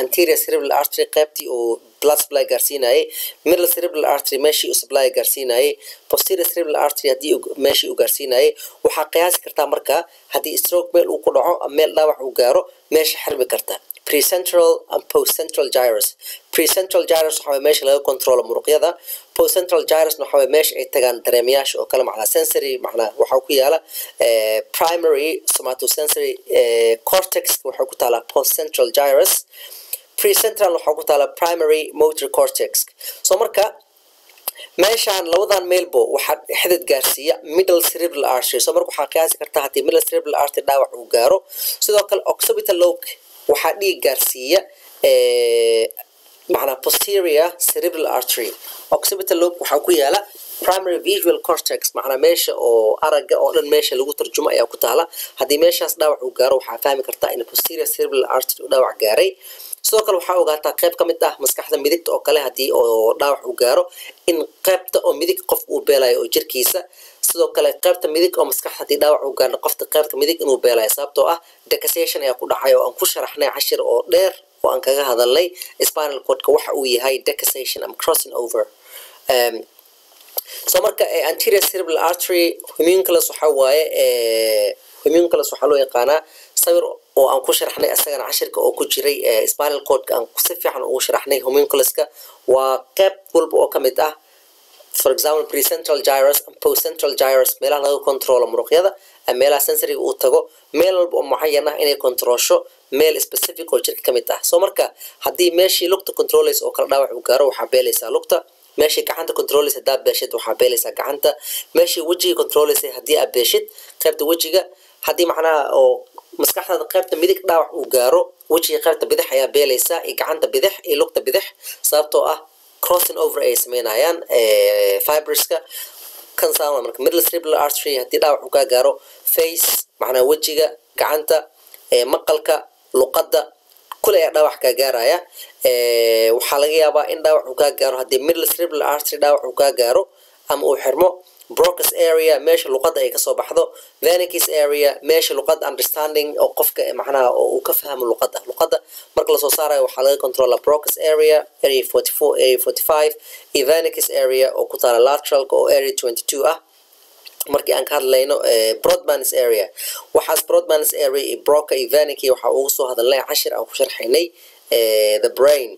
anterior cerebral artery qaybtii uu blood supply gaarsiinayay middle cerebral artery meeshii uu supply gaarsiinayay posterior cerebral artery haddii meeshii uu gaarsiinayay waxaa qiyaasi kartaa marka haddii stroke meel uu ku dhaco meel dhaawac uu gaaro meesha xirmi karta precentral and postcentral gyrus. Precentral gyrus waxa waye meesha laga controlo muruqyada. Postcentral gyrusna waxa waye meesha ay tagaan dareemayaasha oo kale macnaa sensory macnaa waxaa ku yaalla primary somatosensory cortex waxaa ku taalaa postcentral gyrus. Precentral waxaa ku taala primary motor cortex so marka meeshaan labadan meelbo waxaa xidid gaarsiiya middle cerebral artery. So marka waxaa qiyaasi kartaa haddii middle cerebral artery dhaawac uu gaaro sidoo kale occipital lobe waxaa dhiig gaarsiiya macnaa posterior cerebral artery. Occipital lobe waxaa ku yaalla primary visual cortex macnaa meesha oo aragga oo dhan meesha lagu tarjumo ayaa ku taala. Haddii meeshaas dhaawac uu gaaro waxaa fahmi kartaa in posterior cerebral artery uu dhaawac gaaray. Sidoo kale waxaa ogaataa qayb ka mid ah maskaxda midigta oo kale haddii oo dhaawac uu gaaro in qaybta oo midig qof uu beelayo oo jirkiisa sidoo kale qaybta midig oo maskaxda haddii dhaawac uu gaaro qofta qaybta midig inuu beelayo sababtoo ah decassation ayaa ku dhacay oo aan ku sharaxnay cashir oo dheer oo aan kaga hadalnay spinal cordka waxa uu yahay decassation ama crossing over. Um, marka anterior cerebral artery homunculus waxaa waaye homunculus waxaa loo yaqaanaa sawir oo aan ku sharaxnay isagana cashirka oo ku jiray spinal cordka aan si fiican ugu sharaxnay homunculuska waa qayb walba oo ka mid ah for example precentral gyrus and postcentral gyrus meelaha laga controlo muruqyada meelaha sensoriga uu tago meel walba oo mucayan ah inay controlsho meel specific oo jirka ka mid ah. So marka haddii meeshii lugta controlaysa oo kala dhaawac uu gaaro waxaa beelaysaa lugta. Meeshii gacanta controlaysa haddaa beeshid waxaa beelaysaa gacanta. Meeshii wejiga controlaysa haddii aad beeshid qaybta wejiga haddii macnaha oo maskaxdaada qaybta midig dhaawac uu gaaro wejiga qaybta bidix ayaa beelaysaa iyo gacanta bidix iyo lugta bidix sababtoo ah crossing over ay sameynayaan fibriska kan saama marka middle cerebral artery haddii dhaawac uu kaa gaaro face macnaha wejiga gacanta maqalka luqadda kule ayaa dhaawac kaa gaaraya. Waxaa laga yaabaa in dhaawac uu kaa gaaro haddii middle cerebral artery dhaawac uu kaa gaaro ama uu xirmo brocus area meesha luqadda ay ka soo baxdo. Vanicus area meesha luqadda understanding oo qofka macnaha oo uu ka fahmo luqadda. Luqadda marka la soo saarayo waxaa laga controla brocus area area forty four area forty five iyo vanicus area oo ku taala lateralka oo area twenty two ah. Markii aan ka hadlayno broadmans area waxaas broadmans area iyo broca iyo vanicy waxaa ugu soo hadalnay cashir aan ku sharxaynay the brain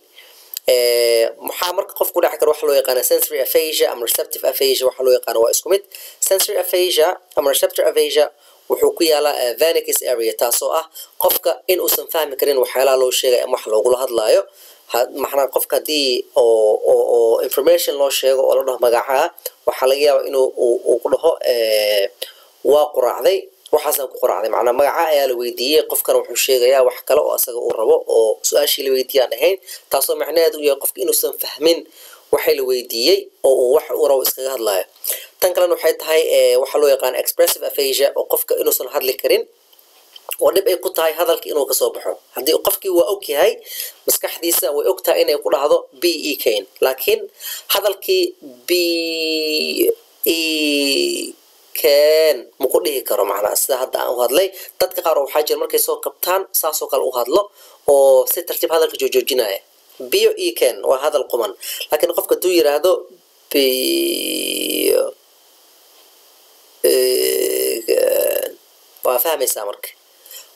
maxaa marka qofku dhexi kara waxa loo yaqaana sensory aphasia ama receptive aphasia waxa loo yaqaana waa isku mid. Sensory aphasia ama receptor aphasia wuxuu ku yaalaa vanicus area taasoo ah qofka in uusan fahmi karin waxyaalaha loo sheegay ama wax loogula hadlaayo. Maxnaa qofka haddii oo information loo sheego oo la dhaho magacaa waxaa laga yaabaa inuu uu ku dhaho waa quraacday waxaasaan ku quraacday macnaa magacaa ayaa la weydiiyey qofkana wuxuu sheegayaa wax kale oo asaga uu rabo oo su'aashii la weydiiyey aan ahayn taasoo macnaheedu yahay qofka inuusan fahmin waxay la weydiiyey oo uu wax uu rabo iskaga hadlaayo. Tan kalena waxay tahay waxaa loo yaqaana expressive aphasia oo qofka inuusan hadli karin oo dhib ay ku tahay hadalka inuu ka soo baxo. Haddii qofkii waa og yahay maskaxdiisa way og tahay inay ku dhahdo b e kane. Laakiin hadalkii b e ken maku dhihi karo macnaa sida hadda aan u hadlay dadka qaar oo waxaa jira markay soo kabtaan saasoo kale u hadlo oo si tartiib hadalka joojoojinaya bio e ken waa hadal quman. Laakiin qofka hadduu yiraahdo bio waa fahmaysaa marka.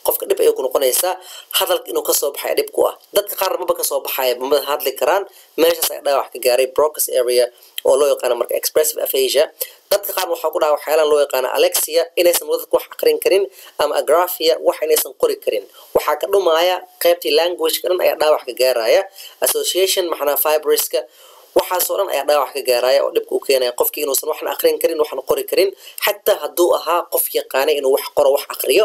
Qofka dhib ayay ku noqonaysaa hadalka inuu ka soo baxay dhib ku ah. Dadka qaar maba ka soo baxaya mama hadli karaan. Meeshaas ay dhaawac ka gaaray brocus area oo loo yaqaano marka expressive aphasia dadka qaar waxaa ku dhaca waxyaalaan loo yaqaano alexia inaysan wadadka wax aqrin karin ama agraphia wax inaysan qori karin. Waxaa ka dhumaya qaybtii languageka dhan ayaa dhaawac ka gaaraya association maxnaa fibriska waxaasoo dhan ayaa dhaawac ka gaaraya oo dhibka u keenaya qofkii inuusan waxna aqrin karin waxna qori karin. Xataa hadduu ahaa qof yaqaanay inuu wax qoro wax aqriyo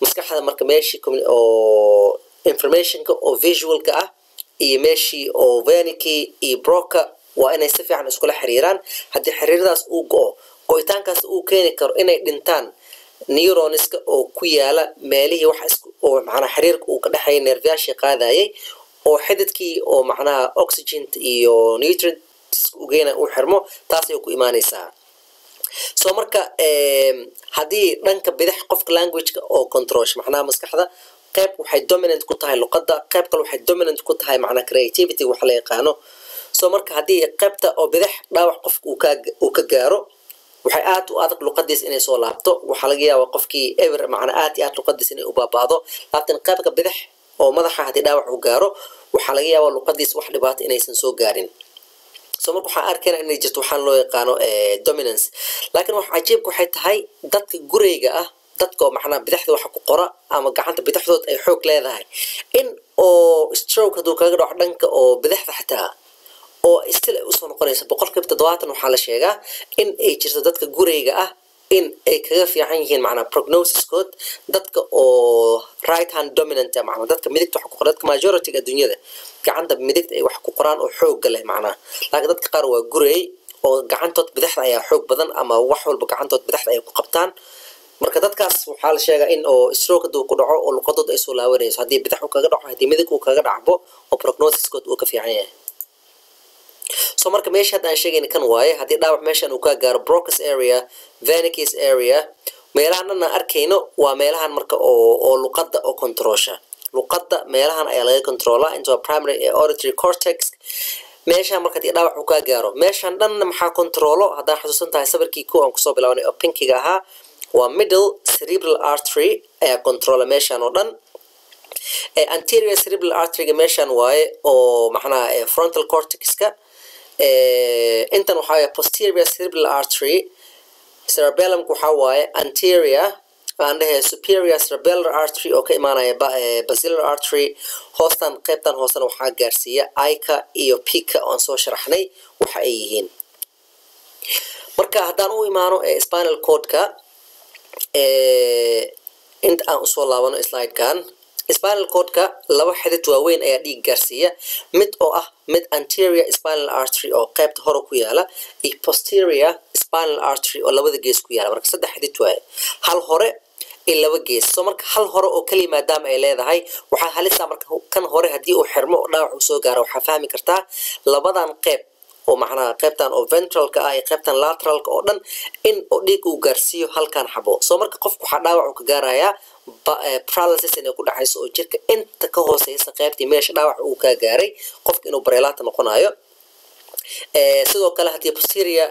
maskaxda marka meeshii oo informationka oo visualka ah iyo meeshii oo vanicky iyo broca waa inay si fiican iskula xiriiraan. Haddii xiriiradaas uu go-o go-itaankaas uu keeni karo inay dhintaan neuroniska oo ku yaalla meelihii wax oo macnaa xiriirka uu ka dhexeeya neerfayaashii qaadayay oo xididkii oo macnaha oxygent iyo nutrients ugeena uu xirmo taas ay ku imaanaysaa so marka haddii dhanka bidix qofka languageka oo controlsh macnaha maskaxda qayb waxay dominant ku tahay luqadda qayb kale waxay dominant ku tahay macnaa creativity wax la yaqaano so marka haddii qaybta oo bidix dhaawac qofka uu ka gaaro waxay aad u adag luqadiis inay soo laabto. Waxaa laga yaabaa qofkii ever macnaa aad iyo aad luqadiis inay u baabaado. Laakiin qaybka bidix oo madaxa haddii dhaawac uu gaaro waxaa laga yaabaa luqadiis wax dhibaato inaysan soo gaarin. So marka waxaan arkayna inay jirto waxaan loo yaqaano dominance. Laakiin wax cajiibka waxay tahay dadka gureyga ah dadka oo macnaa bidixda waxa ku qora ama gacanta bidixdood ay xoog leedahay. In oo stroke hadduu kaga dhaco dhanka oo bidixda xitaa oo stil ay u soo noqonaysa boqolkiiba toddobaatan waxaa la sheegaa in ay jirto dadka gureyga ah in ay kaga fiican yihiin macnaa prognosiskood dadka oo right hand dominant macnaa dadka midigta wax ku qoran dadka majorityga adduunyada gacanta midigta ay wax ku qoraan oo xoogga leh macnaa. Laakiin dadka qaar waa gurey oo gacantood bidixda ayaa xoog badan ama wax walba gacantood bidixda ay ku qabtaan. Marka dadkaas waxaa la sheegaa in oo stroke haduu ku dhaco oo luqadood ay soo laabanayso haddii bidix uu kaga dhaco haddii midig uu kaga dhacbo oo prognosiskood uu ka fiican yahay so marka meesha hadda aan sheegayna kan waaye haddii dhaawac meeshan uu ka gaaro brocus area venicus area meelahan dhan aan arkayno waa meelahan marka oo luqadda oo controlsha. Luqadda meelahan ayaa laga controlaa into primary auditory cortex. Meeshaan marka haddii dhaawac uu ka gaaro meeshan dhanna maxaa controlo? Haddaan xasuusan tahay sawirkii ko aan ku soo bilaabnay oo pinkiga ahaa waa middle cerebral artery ayaa controla meeshan oo dhan. Anterior cerebral arteryga meeshan waaye oo macnaha frontal cortexka intan waxaa waaye posterior cerebral artery. Cerebellumka waxaa waaye anterior aan dhahe superior cerebellar artery oo ka imaanaya basilar artery. Hoostan qaybtan hoosena waxaa gaarsiiya ica iyo pika oan soo sharaxnay waxa ay yihiin. Marka haddaan u imaano spinal codeka inta aan u soo laabano slidekan spinal codeka laba xidid waaweyn ayaa dhiig gaarsiiya mid oo ah mid anterior spinal artery oo qaybta hore ku yaalla iyo posterior spinal artery oo labada gees ku yaalla. Marka saddex xidid waaye hal hore iyo laba gees. Soo marka hal hore oo keliya maadaama ay leedahay waxaa halisa marka kan hore haddii uu xirmo dhaawac uu soo gaaro waxaa fahmi kartaa labadan qeyb oo macnaha qaybtan oo ventralka ah iyo qaybtan lateralka oo dhan in dhiig uu gaarsiiyo halkan xabo. Soo marka qofku waxaa dhaawac uu ka gaarayaa paralysis inay ku dhacayso oo jirka inta ka hooseysa qaybtii meesha dhaawac uu ka gaaray qofka inuu bareelaata noqonayo sidoo kale haddii posterior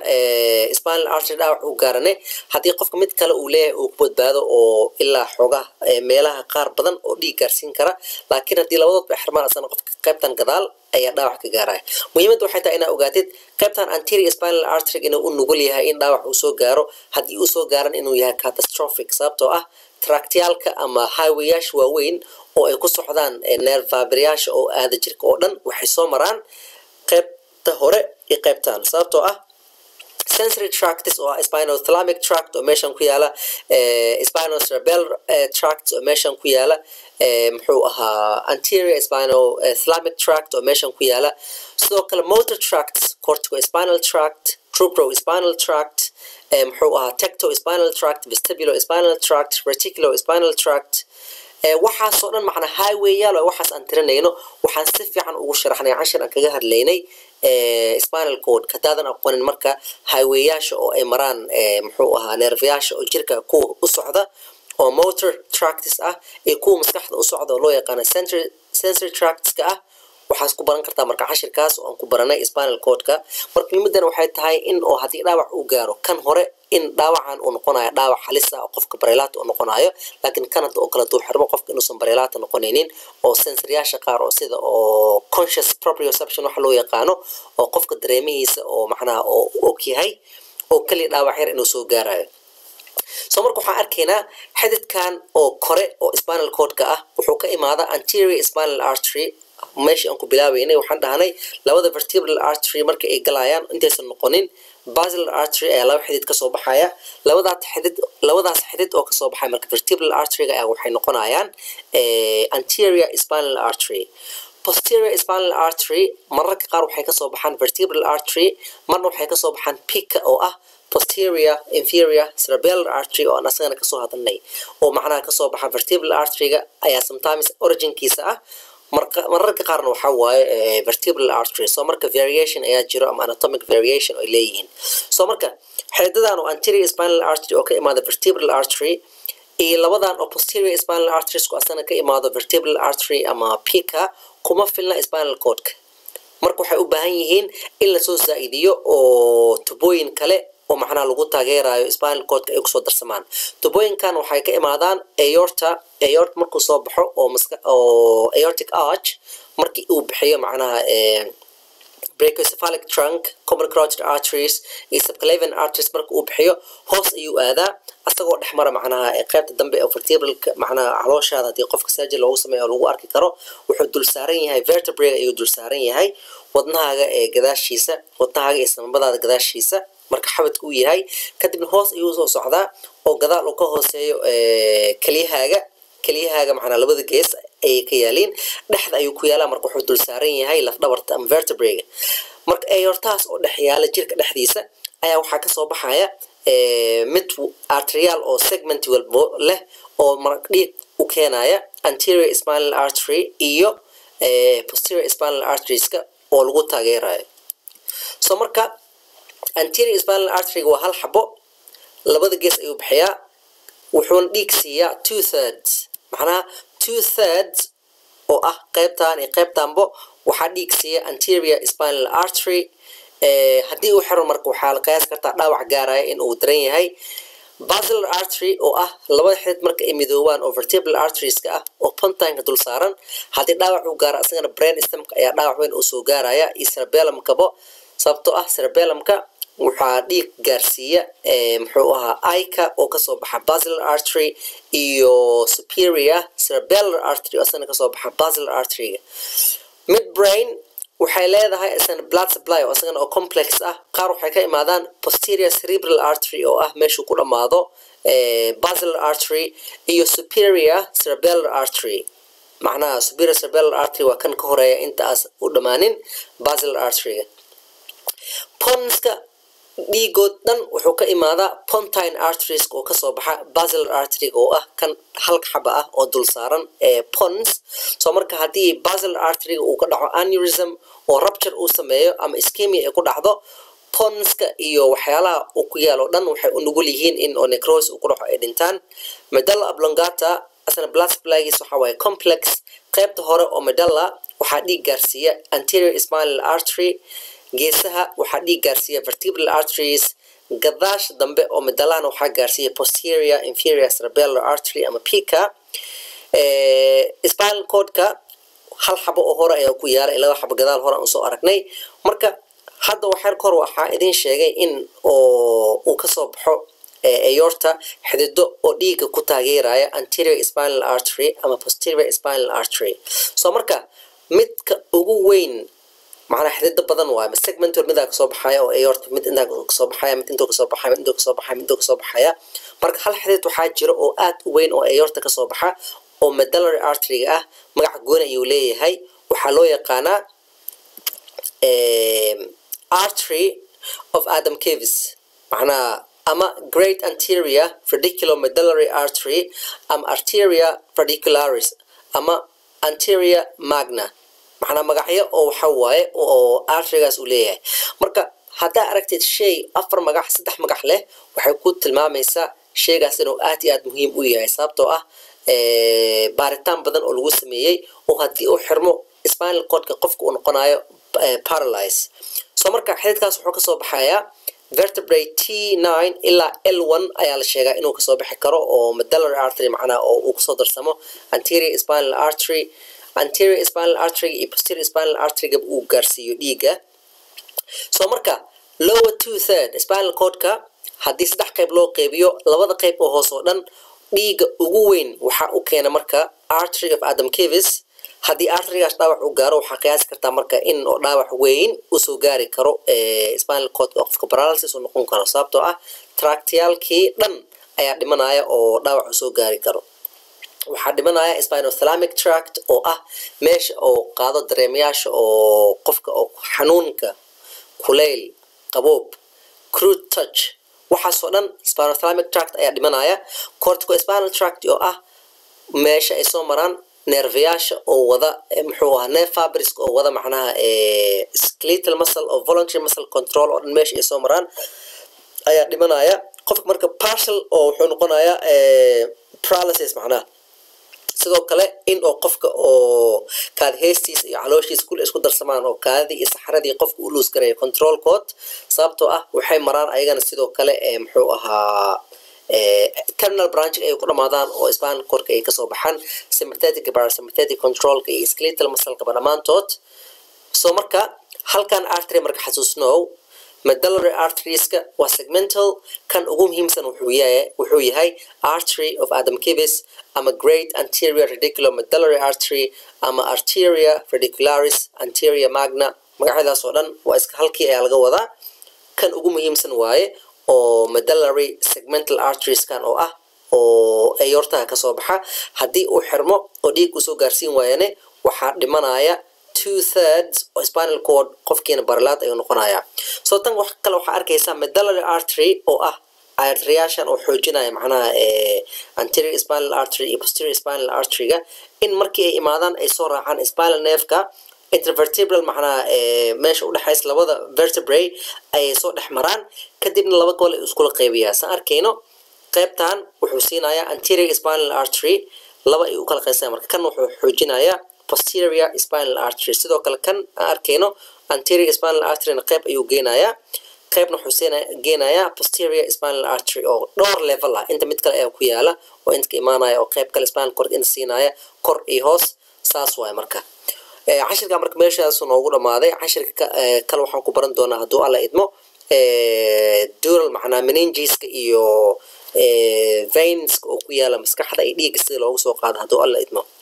spinal artery dhaawac uu gaarane haddii qofka mid kale uu leeyahay uu ku badbaado oo ilaa xoogaa meelaha qaar badan oo dhiig gaarsiin kara laakiin haddii labadoodba xirmaan asana qofka qaybtan gadaal ayaa dhaawac ka gaaraya. Muhiimadda waxay tahay inaa ogaatid qaybtan anterior spinal artery inuu u nugul yahay in dhaawac uu soo gaaro haddii uu soo gaaran inuu yahay catastrophic sababtoo ah tractyaalka ama highwayaasha waaweyn oo ay ku socdaan nervabriyaasha oo aada jirka oo dhan waxay soo maraan qaybta hore iyo qaybtan sababtoo ah sensory tracts oo ah spinothalamic tract oo meeshan ku yaalla spinocerebellar tract oo meeshan ku yaalla muxuu ahaa anterior spinothalamic tract oo meeshan ku yaalla. Sidoo kale motor tracts cortico spinal tract trupro spinal tract muxuu ahaa tecto spinal tract vestibulo spinal tract reticulo spinal tract. Waxaasoo dhan macnaa highwayyaal oo waxaas aan tirinayno waxaan si fiican ugu sharaxnay cashir aan kaga hadlaynay spinal code. Hadaadan aqoonin marka highwayyaasha oo ay maraan muxuu ahaa neerfayaasha oo jirka kuwa u socda oo motor tracts ah iyo kuwa maskaxda u socda oo loo yaqaano sensory tractska ah. Waxaas ku baran kartaa marka cashirkaas oo aan ku baranay spinal codeka. Marka muhimadan waxay tahay in oo haddii dhaawac uu gaaro kan hore in dhaawacan uu noqonayo dhaawac halis ah qofka bareelaata uu noqonayo laakiin kan hadda oo kale duu xirmo qofka inuusan bareelaata noqonaynin oo sensoryaasha qaar oo sida oo conscious proprioception waxa loo yaqaano oo qofka dareemihiisa oo macnaha oo og yahay oo keliya dhaawac yar inuu soo gaarayo. Soo marka waxaan arkaynaa xididkan oo kore oo spinal codeka ah wuxuu ka imaada anterior spinal artery. Meeshii aan ku bilaabeynay waxaan dhahnay labada vertebral artery marka ay galayaan intaysan noqonin basilar artery ayaa laba xidid ka soo baxaya. Labadaas xidid oo ka soo baxaya marka vertebral arteryga waxay noqonayaan anterior spinal artery. Posterior spinal artery mararka qaar waxay ka soo baxaan vertebral artery marna waxay ka soo baxaan pika oo ah posterior inferior cerebellar artery oo aan asagana ka soo hadalnay. Oo macnaha ka soo baxa vertebral arteryga ayaa sometimes originkiisa ah mararka qaarna waxaa waaye vertebral artery. Soo marka variation ayaa jiro ama anatomic variation ay leeyihiin. Soo marka xididadan oo anterior spinal artery oo ka imaada vertebral artery iyo labadan oo posterior spinal arteriesku asana ka imaado vertebral artery ama pika kuma filna spinal codeka marka waxay u baahan yihiin in la soo zaa-idiyo oo tubooyin kale oo macnaha lagu taageerayo spinal codeka ay ku soo darsamaan. Tubooyinkan waxay ka imaadaan aorta aort markuu soo baxo oo oo aortic arch markii uu bixiyo macnaha brachiocephalic trunk common carotid arteries iyo subclavian arteries marka uu bixiyo hoos ayuu aadaa asagoo dhex mara macnaha qaybta dambe oo vertebralka macnaha calooshaada haddii qofka surgery loogu sameeyo lagu arki karo wuxuu dul saaran yahay vertebrae ayuu dul saaran yahay wadnahaaga ee gadaashiisa wadnahaaga iyo samabadaada gadaashiisa marka xabadka uu yahay kadibna hoos ayuu soo socdaa oo gadaal uu ka hooseeyo kelyahaaga kelyahaaga macnaa labada gees ayay ka yaaliin dhexda ayuu ku yaalaa marka wuxuu dul yahay lafdhabarta ama marka ayortahaas oo dhex yaalla jirka dhexdiisa ayaa waxaa ka soo baxaya mid arterial oo segment walbo leh oo dhiig u keenaya anterior spinal artery iyo posterior spinal arterieska oo lagu taageerayo. So marka anterior spinal arteryga waa hal xabo. Labada gees ayuu bixiyaa. Wuxuuna dhiig siiyaa two thirds macnaha two thirds oo ah qaybtan iyo qaybtanbo waxaa dhiig siiya anterior spinal artery. Haddii uu xiro marka waxaa la qiyaas kartaa dhaawac gaaraya in uu daran yahay. Basilar artery oo ah labada xidid marka ay midoobaan oo vertebral arterieska ah oo pontineka dul saaran. Haddii dhaawac uu gaaro asagana brain stemka ayaa dhaawac weyn uu soo gaaraya iyo cerebellumkabo. Sababtoo ah cerebellumka waxaa dhiig gaarsiiya muxuu ahaa ica oo ka soo baxa basilar artery iyo superior cerebellar artery oo asagana ka soo baxa basilar arteryga mid brain waxay leedahay isana blood supply oo isagana oo complex ah. Qaar waxay ka imaadaan posterior cerebral artery oo ah meeshuu ku dhammaado basilar artery iyo superior cerebellar artery. Macnaha superior cerebellar artery waa kan ka horreeya intaas u dhammaanin basilar arteryga. Ponska dhiigood dhan wuxuu ka imaadaa pontine arteries oo ka soo baxa basilar arteryga oo ah kan halka xaba ah oo dul saaran pons. Soo marka haddii basilar arteryga uu ka dhaco anurism oo rupture uu sameeyo ama skemia ay ku dhacdo ponska iyo waxyaalaha uu ku yaalo dhan waxay u nugul yihiin in oo necros uu ku dhaco ay dhintaan. Medalla oblongata asna blood supplygiis waxa waaye complex. Qaybta hore oo medalla waxaa dhiig gaarsiiya anterior spinal artery geesaha waxaa dhiig gaarsiiya vertebral arteries. Gadaasha dambe oo medalahana waxaa gaarsiiya posterior inferior cerebellar artery ama pika spinal codka hal xabo oo hore ayaa ku yaalla laba xabo gadaal hore aan soo aragnay. Marka hadda waxyar kahor waxaa idin sheegay in uu ka soo baxo ayorta xidido oo dhiiga ku taageeraya anterior spinal artery ama posterior spinal artery. Soo marka midka ugu weyn macnaa xidida badan waay ma segment wal midaa ka soo baxaya oo aorta mid intaa ka soo baxaya mid intuu ka soo baxaya mid intuu ka soo baxaya mid intuu ka soo baxaya. Marka hal xidid waxaa jira oo aad u weyn oo aorta ka soo baxa oo medullary arteryga ah magaca gooni ayuu leeyahay. Waxaa loo yaqaanaa artery of adam cavis. Macnaha ama great anterior radicular medullary artery ama arteria radicularis ama anterior magna macnaa magacyo oo waxa waaye oo arterigaas uu leeyahay. Marka haddaa aragtid shay afar magac saddex magac leh waxay ku tilmaamaysaa shaygaas inuu aad iyo aad muhiim u yahay. Sababtoo ah baaritaan badan oo lagu sameeyey oo haddii uu xirmo spinal codka qofka uu noqonayo paralyze. Soo marka xididkaas wuxuu ka soo baxayaa vertebrate t nine ilaa l one ayaa la sheegaa inuu ka soo bixi karo oo medullary artery macnaha oo uu ku soo darsamo anterior spinal artery anterior spinal arteryga iyo posterior spinal arteryga uu gaarsiiyo dhiigga. Soo marka lower two third spinal codka haddii saddex qayb loo qeybiyo labada qayb oo hoos oo dhan dhiigga ugu weyn waxaa u keena marka artery of adam cavis haddii arterygaas dhaawac u gaaro waxaa qiyaasi kartaa marka in oo dhaawac weyn u soo gaari karo spinal codka oo qofka paralysis uu noqon karo. Sababtoo ah tractiyaalkii dhan ayaa dhimanaya oo dhaawac u soo gaari karo waxaa dhimanaya spinothalamic tract oo ah meesha oo qaado dareemayaasha oo qofka oo xanuunka kulayl qaboob crude touch. Waxaasoo dhan spinothalamic tract ayaa dhimanaya cortico spinal tract oo ah meesha ay soo maraan neerfayaasha oo wada muxuu ahaa neer fabrisk oo wada macnaha skeletal muscle oo voluntary muscle control oo dhan meesha ay soo maraan ayaa dhimanaya qofka marka partial oo wuxuu noqonayaa paralysis macnaha sidoo kale in oo qofka oo kaadi heystiisa iyo calooshiisa kule isku darsamaan oo kaadidii iyo saxaradii qofka u luus garaya controlkood sababtoo ah waxay maraan ayagana sidoo kale muxuu ahaa terminal branch ay ku dhamaadaan oo spinal corka ay ka soo baxaan sympathetic parasympathetic controlka iyo skeletal musclekaba dhammaantood. Soo marka halkan artery marka xasuusnow medullary arterieska waa segmental. Kan ugu muhiimsan wuxuu yahay artery of adam cavis ama great anterior radicular medullary artery ama arteria radicularis anterior magna. Magacyadaas oo dhan waa iska halkii ayaa laga wadaa. Kan ugu muhiimsan waaye oo medullary segmental arterieskan oo ah oo ayortaha ka soo baxa haddii uu xirmo oo dhiig u soo gaarsiin waayane waxaa dhimanaya two thirds spinal cord qofkiina baralaad ayuu noqonaya soo tan wax kale waxaa arkaysaa medullary artery oo ah arteriyaashan oo xoojinaya macnaha anterior spinal artery iyo posterior spinal arteryga in markii ay imaadaan ay soo raacaan spinal nerveka intervertebral macnaha meesha udhexaysa labada vertebrae ayay soo dhex maraan. Kadibna laba gobol ay iskula qaybiyaa saan arkayno qaybtan wuxuu siinayaa anterior spinal artery laba ay u kala qaysaya marka. Kan wuxuu xoojinayaa posterior spinal artery. Sidoo kale kan aan arkayno anterior spinal arteryna qayb ayuu geenayaa. Qaybna wuxuu geenayaa posterior spinal artery oo dhowr level ah. Inta mid kale ayaa ku yaalla oo inta imaanaya oo qayb kale spinal cord inta siinaya kor iyo hoos. Saas waaye marka. Cashirka marka meeshaasu noogu dhamaaday cashirka kale waxaan ku baran doonaa hadduu alla idmo. Dural macnaa meningiska iyo vainska oo ku yaalla maskaxda iyo dhiigga sida loogu soo qaado hadduu alla idmo